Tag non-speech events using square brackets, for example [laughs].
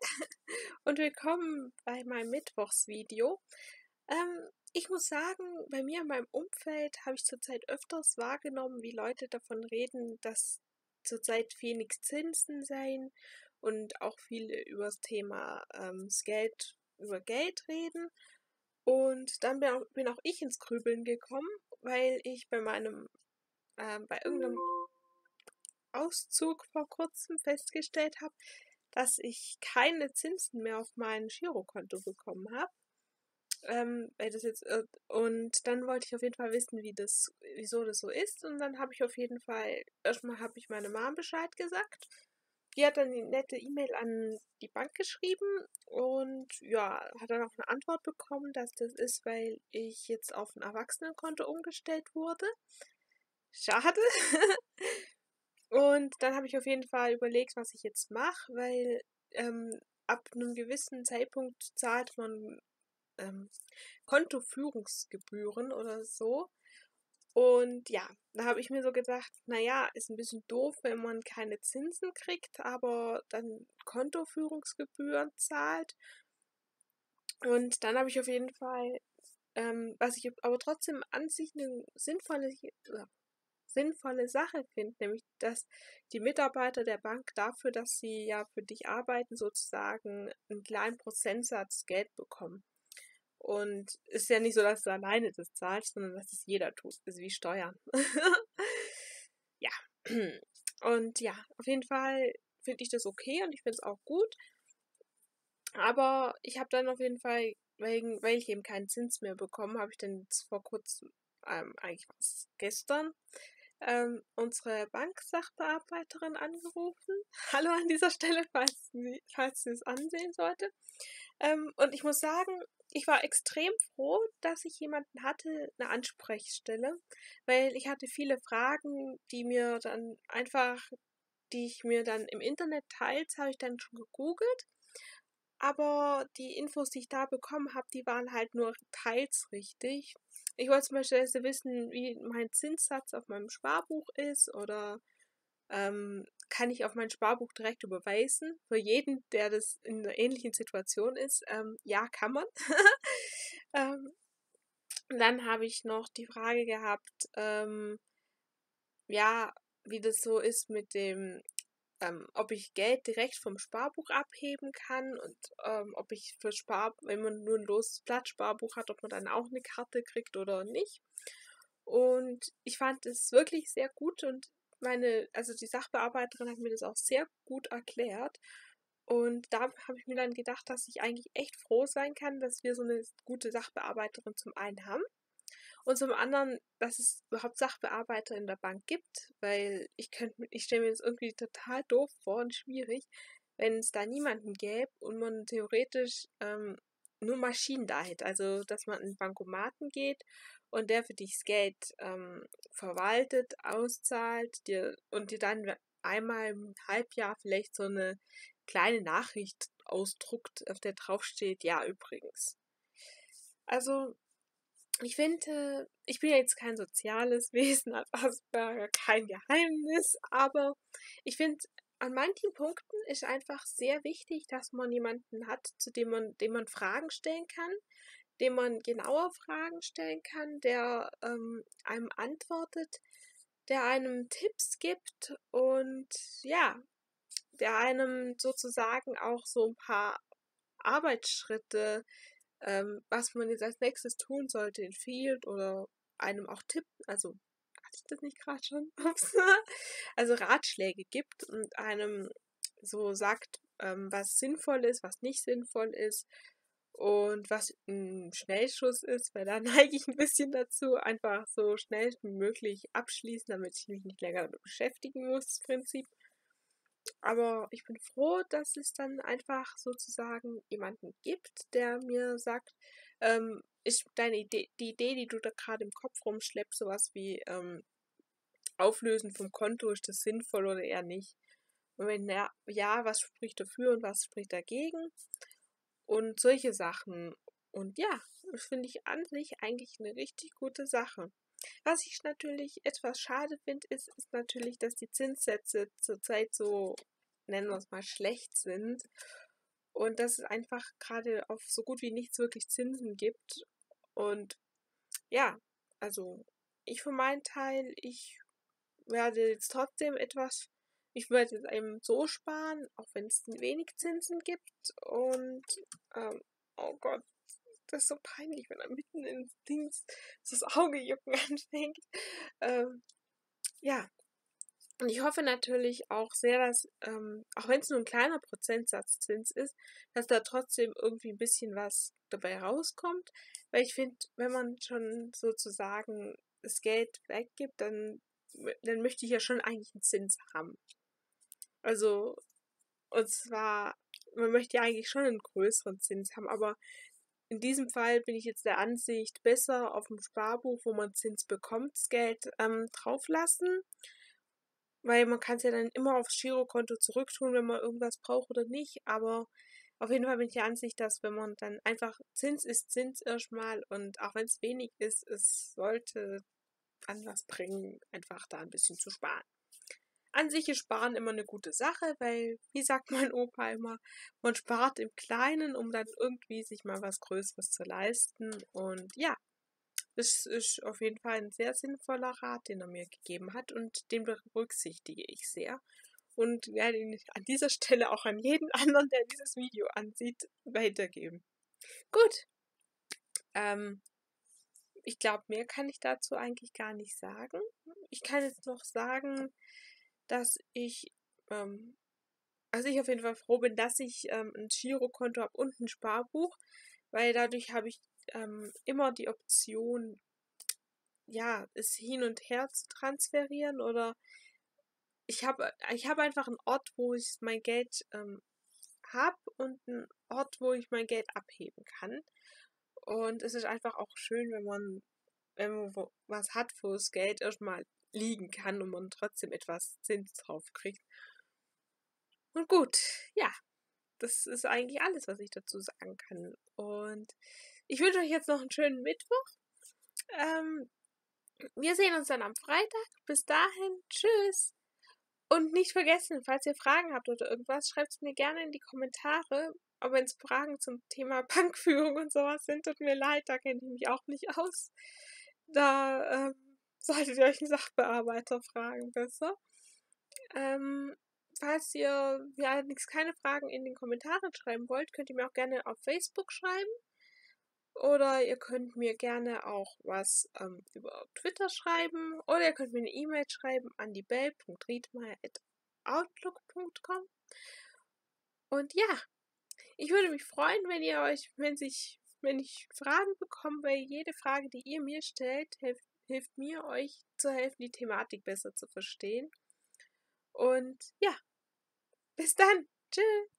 [laughs] und willkommen bei meinem Mittwochsvideo. Ähm, ich muss sagen, bei mir in meinem Umfeld habe ich zurzeit öfters wahrgenommen, wie Leute davon reden, dass zurzeit wenig Zinsen seien und auch viele über das Thema ähm, das Geld, über Geld reden. Und dann bin auch, bin auch ich ins Grübeln gekommen, weil ich bei meinem, äh, bei irgendeinem Auszug vor kurzem festgestellt habe, dass ich keine Zinsen mehr auf mein Girokonto bekommen habe. Ähm, das jetzt, äh, und dann wollte ich auf jeden Fall wissen, wie das, wieso das so ist. Und dann habe ich auf jeden Fall, erstmal habe ich meine Mom Bescheid gesagt. Die hat dann eine nette E-Mail an die Bank geschrieben und ja, hat dann auch eine Antwort bekommen, dass das ist, weil ich jetzt auf ein Erwachsenenkonto umgestellt wurde. Schade. [laughs] Und dann habe ich auf jeden Fall überlegt, was ich jetzt mache, weil ähm, ab einem gewissen Zeitpunkt zahlt man ähm, Kontoführungsgebühren oder so. Und ja, da habe ich mir so gedacht, naja, ist ein bisschen doof, wenn man keine Zinsen kriegt, aber dann Kontoführungsgebühren zahlt. Und dann habe ich auf jeden Fall, ähm, was ich aber trotzdem an sich eine sinnvolle, sinnvolle Sache finde, nämlich dass die Mitarbeiter der Bank dafür, dass sie ja für dich arbeiten, sozusagen einen kleinen Prozentsatz Geld bekommen. Und es ist ja nicht so, dass du alleine das zahlst, sondern dass es jeder tut. Das ist wie Steuern. [laughs] ja. Und ja, auf jeden Fall finde ich das okay und ich finde es auch gut. Aber ich habe dann auf jeden Fall, wegen, weil ich eben keinen Zins mehr bekommen, habe ich dann vor kurzem, ähm, eigentlich was gestern, ähm, unsere Banksachbearbeiterin angerufen. [laughs] Hallo an dieser Stelle, falls sie, falls sie es ansehen sollte. Ähm, und ich muss sagen, ich war extrem froh, dass ich jemanden hatte, eine Ansprechstelle, weil ich hatte viele Fragen, die mir dann einfach, die ich mir dann im Internet teils, habe ich dann schon gegoogelt. Aber die Infos, die ich da bekommen habe, die waren halt nur teils richtig. Ich wollte zum Beispiel wissen, wie mein Zinssatz auf meinem Sparbuch ist oder ähm, kann ich auf mein Sparbuch direkt überweisen. Für jeden, der das in einer ähnlichen Situation ist, ähm, ja, kann man. [laughs] ähm, dann habe ich noch die Frage gehabt, ähm, ja, wie das so ist mit dem ähm, ob ich Geld direkt vom Sparbuch abheben kann und ähm, ob ich für Spar, wenn man nur ein loses Blatt-Sparbuch hat, ob man dann auch eine Karte kriegt oder nicht. Und ich fand es wirklich sehr gut und meine, also die Sachbearbeiterin hat mir das auch sehr gut erklärt. Und da habe ich mir dann gedacht, dass ich eigentlich echt froh sein kann, dass wir so eine gute Sachbearbeiterin zum einen haben und zum anderen, dass es überhaupt Sachbearbeiter in der Bank gibt, weil ich könnte, ich stelle mir das irgendwie total doof vor und schwierig, wenn es da niemanden gäbe und man theoretisch ähm, nur Maschinen da hätte. Also, dass man in Bankomaten geht und der für dich das Geld ähm, verwaltet, auszahlt dir und dir dann einmal im Halbjahr vielleicht so eine kleine Nachricht ausdruckt, auf der draufsteht, ja, übrigens. Also, ich finde, ich bin ja jetzt kein soziales [laughs] Wesen als Asperger, kein Geheimnis, aber ich finde, an manchen Punkten ist einfach sehr wichtig, dass man jemanden hat, zu dem man, dem man Fragen stellen kann, dem man genauer Fragen stellen kann, der ähm, einem antwortet, der einem Tipps gibt und ja, der einem sozusagen auch so ein paar Arbeitsschritte ähm, was man jetzt als nächstes tun sollte, empfiehlt oder einem auch Tipp, also hatte ich das nicht gerade schon? [laughs] also Ratschläge gibt und einem so sagt, ähm, was sinnvoll ist, was nicht sinnvoll ist und was ein Schnellschuss ist, weil da [laughs] neige ich ein bisschen dazu, einfach so schnell wie möglich abschließen, damit ich mich nicht länger damit beschäftigen muss, das Prinzip. Aber ich bin froh, dass es dann einfach sozusagen jemanden gibt, der mir sagt, ähm, ist deine Idee, die Idee, die du da gerade im Kopf rumschleppst, sowas wie ähm, Auflösen vom Konto, ist das sinnvoll oder eher nicht? Und wenn ja, ja, was spricht dafür und was spricht dagegen? Und solche Sachen. Und ja, das finde ich an sich eigentlich eine richtig gute Sache. Was ich natürlich etwas schade finde, ist, ist natürlich, dass die Zinssätze zurzeit so, nennen wir es mal, schlecht sind. und dass es einfach gerade auf so gut wie nichts wirklich Zinsen gibt. Und ja, also ich für meinen Teil, ich werde jetzt trotzdem etwas, ich werde jetzt eben so sparen, auch wenn es wenig Zinsen gibt. Und ähm, oh Gott, das ist so peinlich, wenn er mitten ins Dings das Auge jucken [laughs] anfängt. Ähm, ja, und ich hoffe natürlich auch sehr, dass, ähm, auch wenn es nur ein kleiner Prozentsatz Zins ist, dass da trotzdem irgendwie ein bisschen was dabei rauskommt. Weil ich finde, wenn man schon sozusagen das Geld weggibt, dann, dann möchte ich ja schon eigentlich einen Zins haben. Also, und zwar, man möchte ja eigentlich schon einen größeren Zins haben, aber in diesem Fall bin ich jetzt der Ansicht, besser auf dem Sparbuch, wo man Zins bekommt, das Geld ähm, drauflassen weil man kann es ja dann immer aufs Girokonto zurücktun, wenn man irgendwas braucht oder nicht. Aber auf jeden Fall bin ich der Ansicht, dass wenn man dann einfach Zins ist Zins erstmal und auch wenn es wenig ist, es sollte an was bringen, einfach da ein bisschen zu sparen. An sich ist Sparen immer eine gute Sache, weil, wie sagt [laughs] mein Opa immer, man spart im Kleinen, um dann irgendwie sich mal was Größeres zu leisten. Und ja, das ist auf jeden Fall ein sehr sinnvoller Rat, den er mir gegeben hat und den berücksichtige ich sehr und werde ihn an dieser Stelle auch an jeden [laughs] anderen, der dieses Video ansieht, weitergeben. Gut. Ähm, ich glaube, mehr kann ich dazu eigentlich gar nicht sagen. Ich kann jetzt noch sagen, dass ich, ähm, also ich auf jeden Fall froh bin, dass ich ähm, ein Girokonto habe und ein Sparbuch, weil dadurch habe ich ähm, immer die Option, ja, es hin und her zu transferieren oder ich habe ich hab einfach einen Ort, wo ich mein Geld ähm, habe und einen Ort, wo ich mein Geld abheben kann. Und es ist einfach auch schön, wenn man, wenn man was hat, wo das Geld erstmal liegen kann und man trotzdem etwas Zins drauf kriegt. Und gut, ja, das ist eigentlich alles, was ich dazu sagen kann. Und ich wünsche euch jetzt noch einen schönen Mittwoch. Ähm, wir sehen uns dann am Freitag. Bis dahin, tschüss. Und nicht vergessen, falls ihr Fragen habt oder irgendwas, schreibt es mir gerne in die Kommentare. Aber wenn es Fragen zum Thema Bankführung und sowas sind, tut mir leid, da kenne ich mich auch nicht aus. Da ähm, solltet ihr euch einen Sachbearbeiter fragen, besser. Ähm, falls ihr mir allerdings keine Fragen in den Kommentaren schreiben wollt, könnt ihr mir auch gerne auf Facebook schreiben. Oder ihr könnt mir gerne auch was ähm, über Twitter schreiben. Oder ihr könnt mir eine E-Mail schreiben an die bell.riedmeier.outlook.com. Und ja, ich würde mich freuen, wenn ihr euch, wenn sich, wenn ich Fragen bekomme, weil jede Frage, die ihr mir stellt, hilft, hilft mir, euch zu helfen, die Thematik besser zu verstehen. Und ja, bis dann. Tschüss.